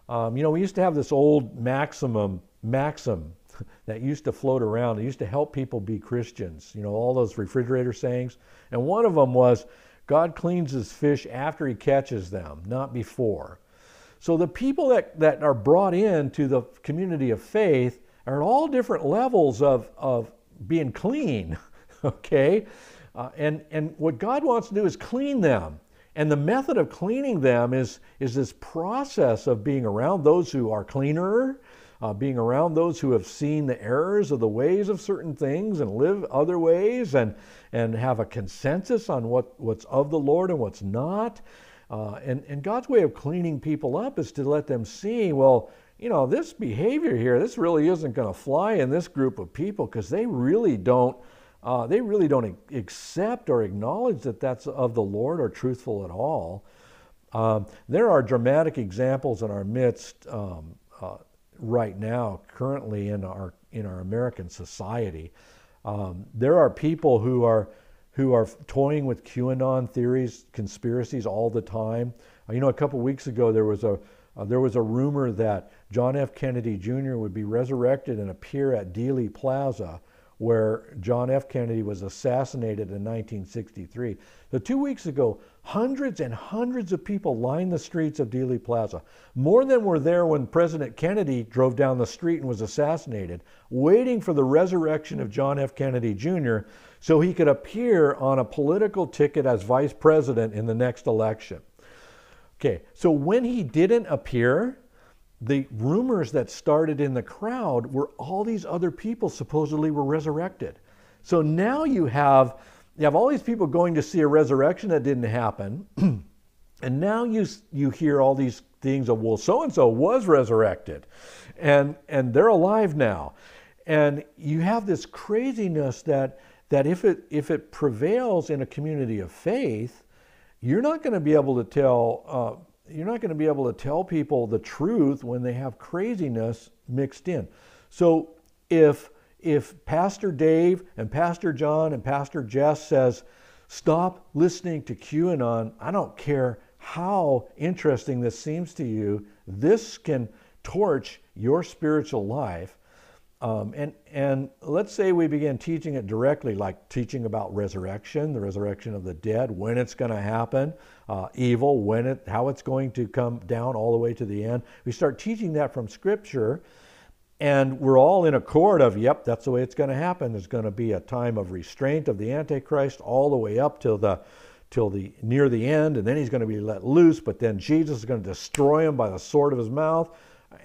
Um, you know, we used to have this old maximum, maxim that used to float around. It used to help people be Christians. You know, all those refrigerator sayings. And one of them was, God cleans his fish after he catches them, not before. So the people that, that are brought into the community of faith are at all different levels of, of being clean, okay? Uh, and, and what God wants to do is clean them. And the method of cleaning them is, is this process of being around those who are cleaner, uh, being around those who have seen the errors of the ways of certain things and live other ways and, and have a consensus on what, what's of the Lord and what's not. Uh, and, and God's way of cleaning people up is to let them see, well, you know, this behavior here, this really isn't going to fly in this group of people because they really don't. Uh, they really don't accept or acknowledge that that's of the Lord or truthful at all. Um, there are dramatic examples in our midst um, uh, right now, currently in our in our American society. Um, there are people who are who are toying with QAnon theories, conspiracies all the time. Uh, you know, a couple weeks ago there was a uh, there was a rumor that John F. Kennedy Jr. would be resurrected and appear at Dealey Plaza, where John F. Kennedy was assassinated in 1963. So, two weeks ago, hundreds and hundreds of people lined the streets of Dealey Plaza, more than were there when President Kennedy drove down the street and was assassinated, waiting for the resurrection of John F. Kennedy Jr. so he could appear on a political ticket as vice president in the next election. Okay, so when he didn't appear, the rumors that started in the crowd were all these other people supposedly were resurrected. So now you have you have all these people going to see a resurrection that didn't happen. and now you you hear all these things of well so and so was resurrected and and they're alive now. And you have this craziness that that if it if it prevails in a community of faith, you're not going to be able to tell uh, you're not going to be able to tell people the truth when they have craziness mixed in. So if if Pastor Dave and Pastor John and Pastor Jess says, stop listening to QAnon, I don't care how interesting this seems to you, this can torch your spiritual life. Um, and, and let's say we begin teaching it directly, like teaching about resurrection, the resurrection of the dead, when it's going to happen, uh, evil, when it, how it's going to come down all the way to the end. We start teaching that from Scripture, and we're all in accord of, yep, that's the way it's going to happen. There's going to be a time of restraint of the Antichrist all the way up till the till the near the end, and then he's going to be let loose. But then Jesus is going to destroy him by the sword of his mouth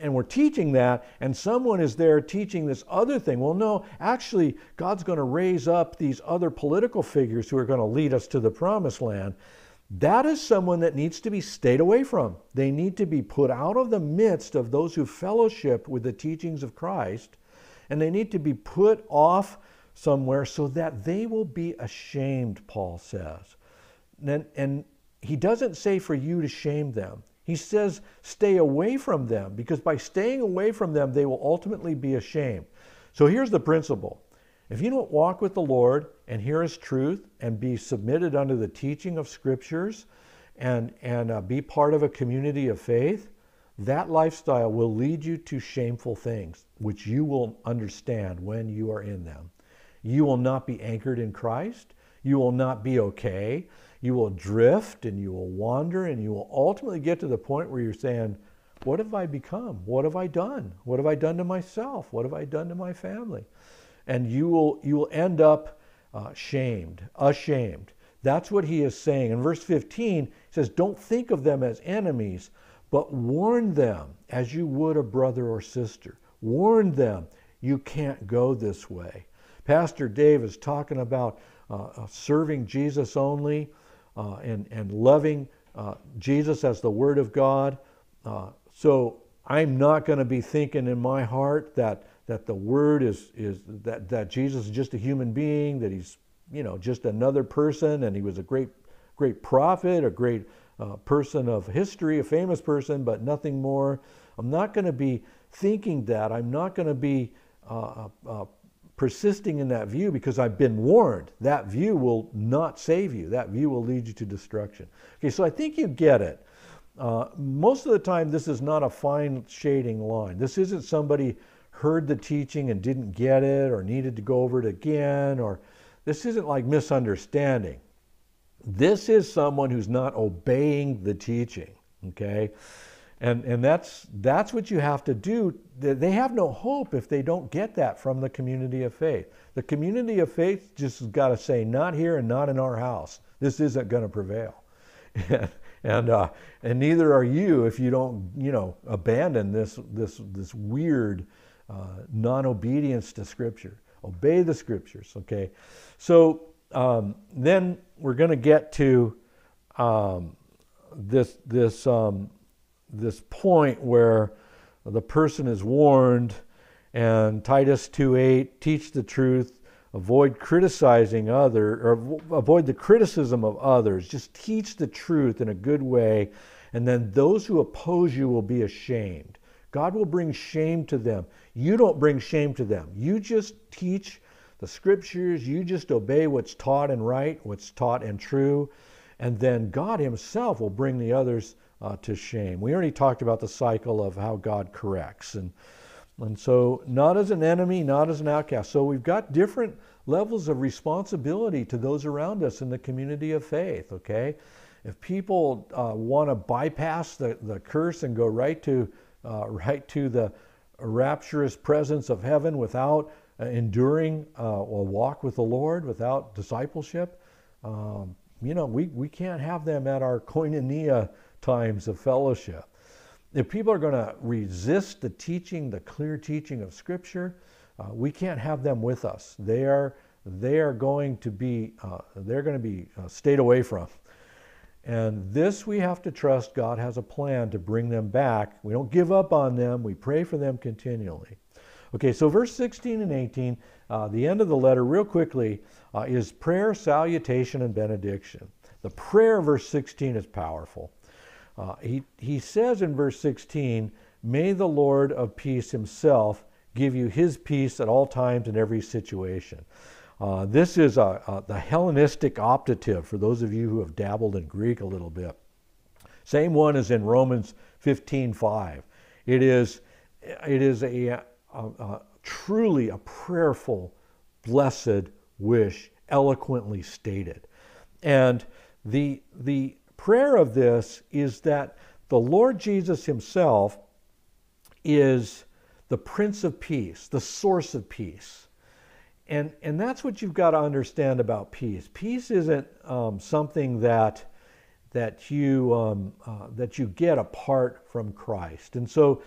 and we're teaching that, and someone is there teaching this other thing. Well, no, actually, God's going to raise up these other political figures who are going to lead us to the promised land. That is someone that needs to be stayed away from. They need to be put out of the midst of those who fellowship with the teachings of Christ, and they need to be put off somewhere so that they will be ashamed, Paul says. And, and he doesn't say for you to shame them. He says, stay away from them because by staying away from them, they will ultimately be ashamed. So here's the principle if you don't walk with the Lord and hear His truth and be submitted under the teaching of Scriptures and, and uh, be part of a community of faith, that lifestyle will lead you to shameful things, which you will understand when you are in them. You will not be anchored in Christ. You will not be okay you will drift and you will wander and you will ultimately get to the point where you're saying, What have I become? What have I done? What have I done to myself? What have I done to my family? And you will, you will end up uh, shamed, ashamed. That's what he is saying. In verse 15, he says, Don't think of them as enemies, but warn them as you would a brother or sister. Warn them you can't go this way. Pastor Dave is talking about uh, uh serving Jesus only uh, and, and loving uh, Jesus as the Word of God. Uh, so I'm not going to be thinking in my heart that, that the Word is, is that, that Jesus is just a human being, that he's you know just another person, and he was a great great prophet, a great uh, person of history, a famous person, but nothing more. I'm not going to be thinking that. I'm not going to be uh, uh, persisting in that view because I've been warned. That view will not save you. That view will lead you to destruction. Okay, so I think you get it. Uh, most of the time, this is not a fine shading line. This isn't somebody heard the teaching and didn't get it or needed to go over it again, or this isn't like misunderstanding. This is someone who's not obeying the teaching, okay? And and that's that's what you have to do. They have no hope if they don't get that from the community of faith. The community of faith just got to say, not here and not in our house. This isn't going to prevail, and and, uh, and neither are you if you don't you know abandon this this this weird uh, non-obedience to Scripture. Obey the Scriptures. Okay, so um, then we're going to get to um, this this um, this point where the person is warned, and Titus 2:8 teach the truth, avoid criticizing other or avoid the criticism of others. Just teach the truth in a good way, and then those who oppose you will be ashamed. God will bring shame to them. You don't bring shame to them. You just teach the scriptures, you just obey what's taught and right, what's taught and true, and then God Himself will bring the others uh, to shame. We already talked about the cycle of how God corrects. And, and so, not as an enemy, not as an outcast. So, we've got different levels of responsibility to those around us in the community of faith, okay? If people uh, want to bypass the, the curse and go right to, uh, right to the rapturous presence of heaven without uh, enduring uh, a walk with the Lord, without discipleship, um, you know, we, we can't have them at our koinonia times of fellowship. If people are going to resist the teaching, the clear teaching of Scripture, uh, we can't have them with us. They are, they are going to be, uh, they're going to be uh, stayed away from. And this we have to trust God has a plan to bring them back. We don't give up on them, we pray for them continually. Okay, so verse 16 and 18, uh, the end of the letter, real quickly, uh, is prayer, salutation, and benediction. The prayer, verse 16, is powerful. Uh, he, he says in verse 16, May the Lord of peace himself give you his peace at all times in every situation. Uh, this is a, a, the Hellenistic optative for those of you who have dabbled in Greek a little bit. Same one as in Romans 15:5. It is, it is a, a, a truly a prayerful, blessed wish, eloquently stated. And the, the prayer of this is that the Lord Jesus Himself is the Prince of Peace, the source of peace. And, and that's what you've got to understand about peace. Peace isn't um, something that, that, you, um, uh, that you get apart from Christ. And so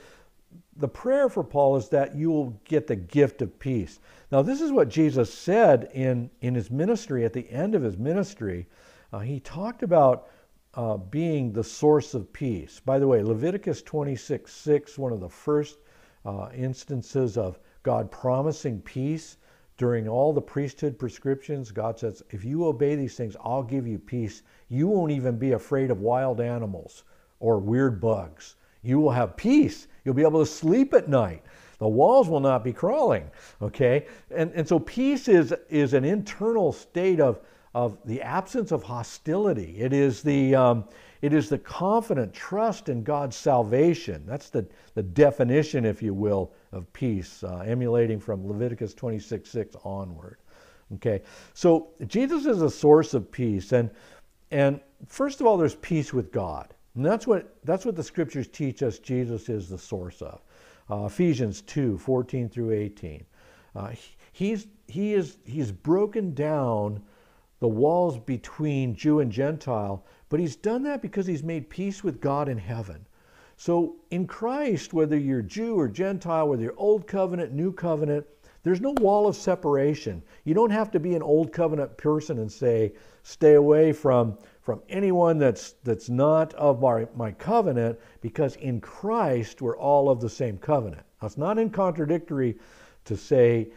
the prayer for Paul is that you will get the gift of peace. Now, this is what Jesus said in, in his ministry, at the end of his ministry. Uh, he talked about uh, being the source of peace. By the way, Leviticus 26 6, one of the first uh, instances of God promising peace during all the priesthood prescriptions, God says, if you obey these things, I'll give you peace. You won't even be afraid of wild animals or weird bugs. You will have peace. You'll be able to sleep at night. The walls will not be crawling. Okay? And, and so peace is, is an internal state of of the absence of hostility. It is the, um, it is the confident trust in God's salvation. That's the, the definition, if you will, of peace, uh, emulating from Leviticus 26 6 onward. Okay, so Jesus is a source of peace. And, and first of all, there's peace with God. And that's what, that's what the scriptures teach us Jesus is the source of. Uh, Ephesians 2 14 through 18. Uh, he's, he is, he's broken down the walls between Jew and Gentile, but he's done that because he's made peace with God in heaven. So in Christ, whether you're Jew or Gentile, whether you're Old Covenant, New Covenant, there's no wall of separation. You don't have to be an Old Covenant person and say, stay away from, from anyone that's, that's not of my, my covenant, because in Christ we're all of the same covenant. Now, it's not in contradictory to say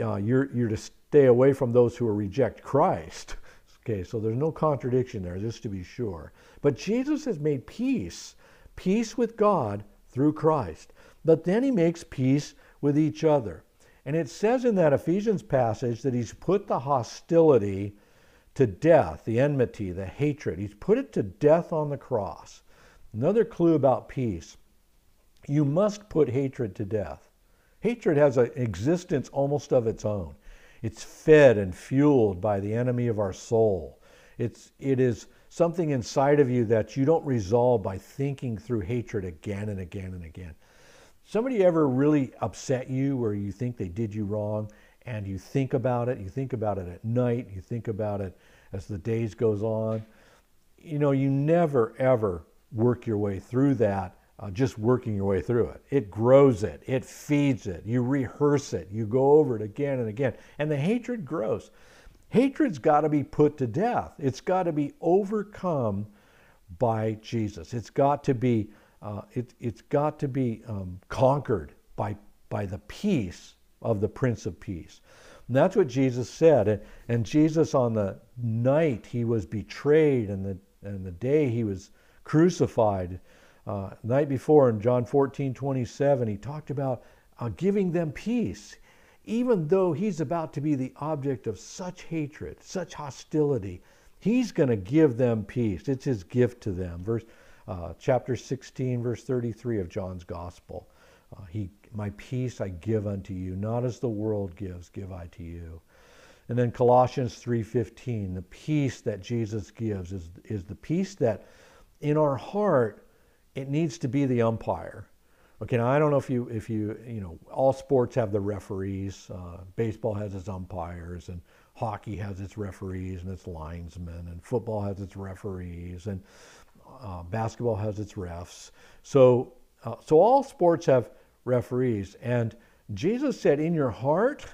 uh, you're, you're to stay away from those who reject Christ. Okay, so there's no contradiction there, just to be sure. But Jesus has made peace, peace with God through Christ. But then he makes peace with each other. And it says in that Ephesians passage that he's put the hostility to death, the enmity, the hatred. He's put it to death on the cross. Another clue about peace you must put hatred to death. Hatred has an existence almost of its own. It's fed and fueled by the enemy of our soul. It's, it is something inside of you that you don't resolve by thinking through hatred again and again and again. Somebody ever really upset you where you think they did you wrong and you think about it, you think about it at night, you think about it as the days goes on. You know, you never ever work your way through that uh, just working your way through it. It grows it, it feeds it, you rehearse it, you go over it again and again, and the hatred grows. Hatred's got to be put to death. It's got to be overcome by Jesus. It's got to be uh, it, has got to be um, conquered by by the peace of the Prince of Peace. And that's what Jesus said. And, and Jesus, on the night he was betrayed and the and the day he was crucified, uh, night before in John 14, 27, he talked about uh, giving them peace even though he's about to be the object of such hatred, such hostility, he's going to give them peace. It's his gift to them. Verse uh, chapter 16, verse 33 of John's Gospel. Uh, he, my peace I give unto you, not as the world gives, give I to you. And then Colossians 3:15, the peace that Jesus gives is, is the peace that in our heart it needs to be the umpire. Okay, now I don't know if you if you you know all sports have the referees. Uh, baseball has its umpires, and hockey has its referees and its linesmen, and football has its referees, and uh, basketball has its refs. So uh, so all sports have referees, and Jesus said, "In your heart,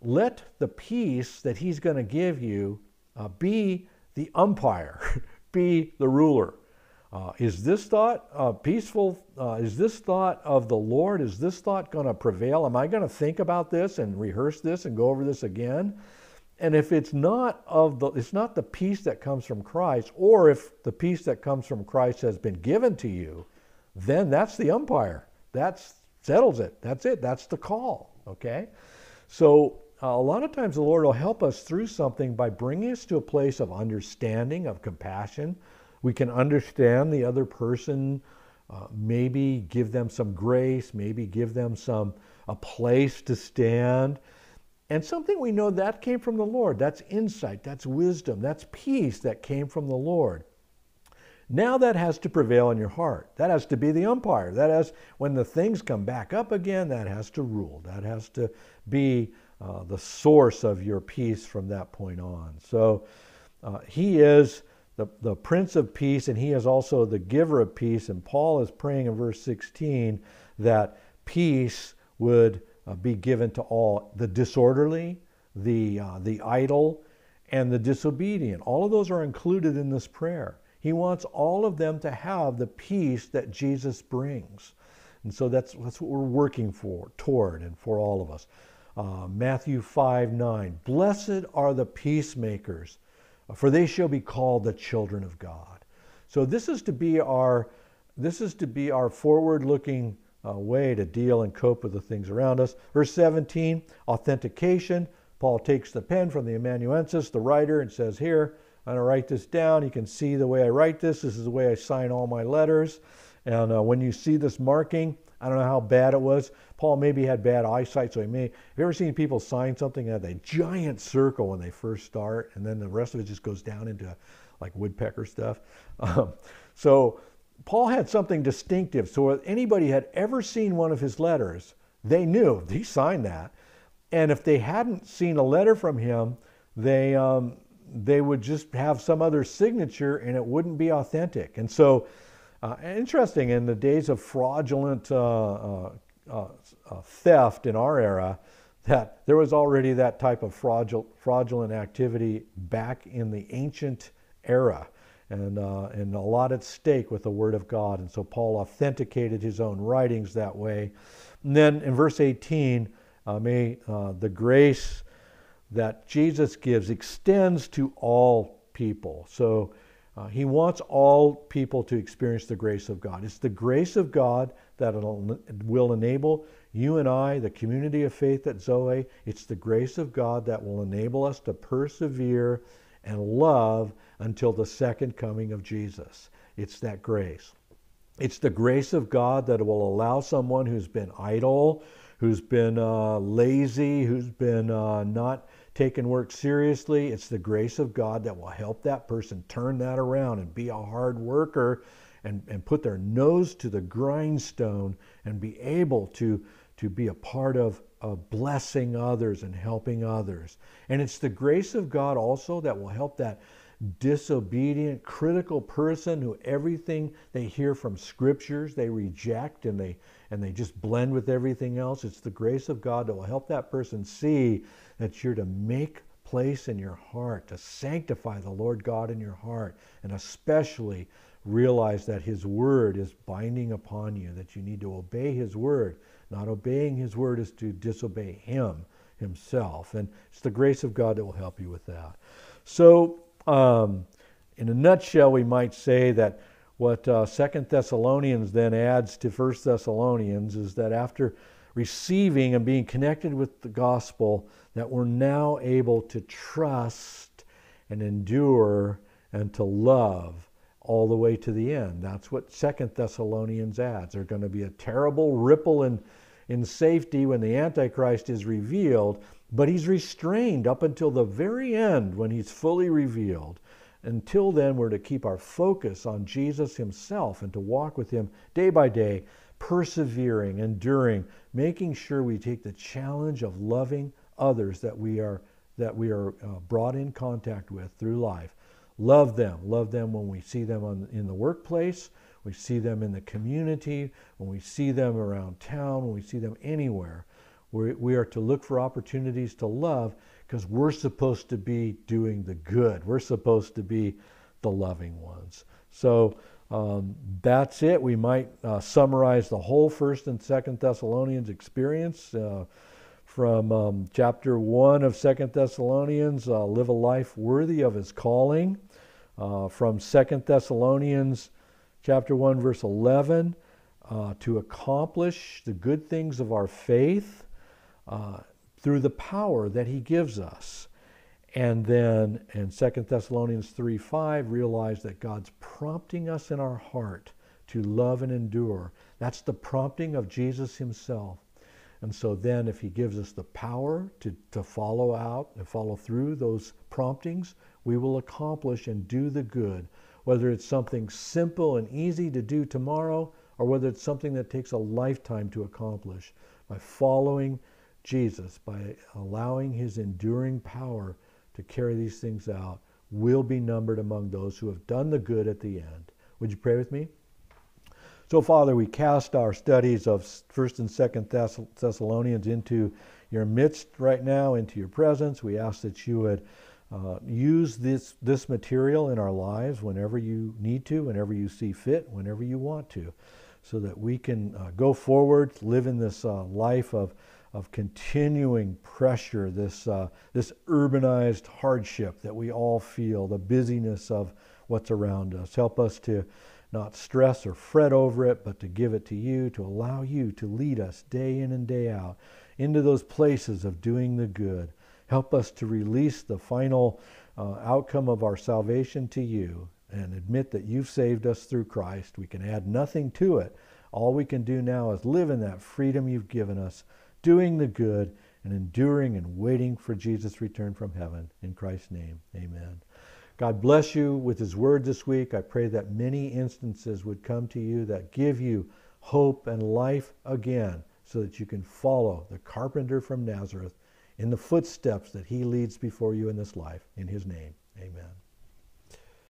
let the peace that He's going to give you uh, be the umpire, be the ruler." Uh, is this thought uh, peaceful? Uh, is this thought of the Lord? Is this thought going to prevail? Am I going to think about this and rehearse this and go over this again? And if it's not of the, it's not the peace that comes from Christ, or if the peace that comes from Christ has been given to you, then that's the umpire. That settles it. That's it. That's the call. Okay. So uh, a lot of times the Lord will help us through something by bringing us to a place of understanding, of compassion we can understand the other person, uh, maybe give them some grace, maybe give them some a place to stand. And something we know that came from the Lord. That's insight, that's wisdom, that's peace that came from the Lord. Now that has to prevail in your heart. That has to be the umpire. That has, when the things come back up again, that has to rule. That has to be uh, the source of your peace from that point on. So uh, he is the, the Prince of Peace, and he is also the giver of peace. And Paul is praying in verse 16 that peace would uh, be given to all the disorderly, the, uh, the idle, and the disobedient. All of those are included in this prayer. He wants all of them to have the peace that Jesus brings. And so that's, that's what we're working for, toward, and for all of us. Uh, Matthew 5 9. Blessed are the peacemakers for they shall be called the children of God. So this is to be our this is to be our forward-looking uh, way to deal and cope with the things around us. Verse 17, authentication. Paul takes the pen from the amanuensis, the writer, and says, "Here, I'm going to write this down. You can see the way I write this. This is the way I sign all my letters." And uh, when you see this marking, I don't know how bad it was. Paul maybe had bad eyesight, so he may. Have you ever seen people sign something at a giant circle when they first start, and then the rest of it just goes down into like woodpecker stuff? Um, so Paul had something distinctive. So if anybody had ever seen one of his letters, they knew he signed that. And if they hadn't seen a letter from him, they um, they would just have some other signature, and it wouldn't be authentic. And so uh, interesting, in the days of fraudulent uh, uh, uh, Uh, theft in our era, that there was already that type of fraudulent, fraudulent activity back in the ancient era. And, uh, and a lot at stake with the Word of God. And so Paul authenticated his own writings that way. And then in verse 18, uh, may the grace that Jesus gives extends to all people. So uh, he wants all people to experience the grace of God. It's the grace of God that will enable you and I, the community of faith at Zoe, it's the grace of God that will enable us to persevere and love until the second coming of Jesus. It's that grace. It's the grace of God that will allow someone who's been idle, who's been uh, lazy, who's been uh, not taking work seriously. It's the grace of God that will help that person turn that around and be a hard worker and, and put their nose to the grindstone and be able to, to be a part of, of blessing others and helping others. And it's the grace of God also that will help that disobedient, critical person who everything they hear from scriptures they reject and they and they just blend with everything else. It's the grace of God that will help that person see that you're to make place in your heart, to sanctify the Lord God in your heart, and especially realize that His Word is binding upon you, that you need to obey His Word. Not obeying His Word is to disobey Him Himself. And it's the grace of God that will help you with that. So, um, in a nutshell, we might say that what uh, Second Thessalonians then adds to First Thessalonians is that after receiving and being connected with the gospel, that we're now able to trust and endure and to love all the way to the end. That's what Second Thessalonians adds. There's going to be a terrible ripple in, in safety when the Antichrist is revealed, but he's restrained up until the very end when he's fully revealed. Until then, we're to keep our focus on Jesus himself and to walk with him day by day, persevering, enduring, making sure we take the challenge of loving others that we are that we are uh, brought in contact with through life. Love them. Love them when we see them on, in the workplace, we see them in the community, when we see them around town, when we see them anywhere. We're, we are to look for opportunities to love because we're supposed to be doing the good. We're supposed to be the loving ones. So um, that's it. We might uh, summarize the whole First and Second Thessalonians experience. Uh, from um, chapter 1 of Second Thessalonians, uh, live a life worthy of his calling. Uh, from Second Thessalonians chapter 1, verse 11, uh, to accomplish the good things of our faith uh, through the power that he gives us. And then in 2 Thessalonians 3 5, realize that God's prompting us in our heart to love and endure. That's the prompting of Jesus himself. And so then, if He gives us the power to, to follow out and follow through those promptings, we will accomplish and do the good, whether it's something simple and easy to do tomorrow or whether it's something that takes a lifetime to accomplish. By following Jesus, by allowing His enduring power to carry these things out, we'll be numbered among those who have done the good at the end. Would you pray with me? So, Father, we cast our studies of 1st and 2nd Thess- Thessalonians into your midst right now, into your presence. We ask that you would uh, use this, this material in our lives whenever you need to, whenever you see fit, whenever you want to, so that we can uh, go forward, live in this uh, life of, of continuing pressure, this, uh, this urbanized hardship that we all feel, the busyness of what's around us. Help us to not stress or fret over it, but to give it to you, to allow you to lead us day in and day out into those places of doing the good. Help us to release the final uh, outcome of our salvation to you and admit that you've saved us through Christ. We can add nothing to it. All we can do now is live in that freedom you've given us, doing the good and enduring and waiting for Jesus' return from heaven. In Christ's name, amen. God bless you with His word this week. I pray that many instances would come to you that give you hope and life again so that you can follow the carpenter from Nazareth in the footsteps that he leads before you in this life. In His name, amen.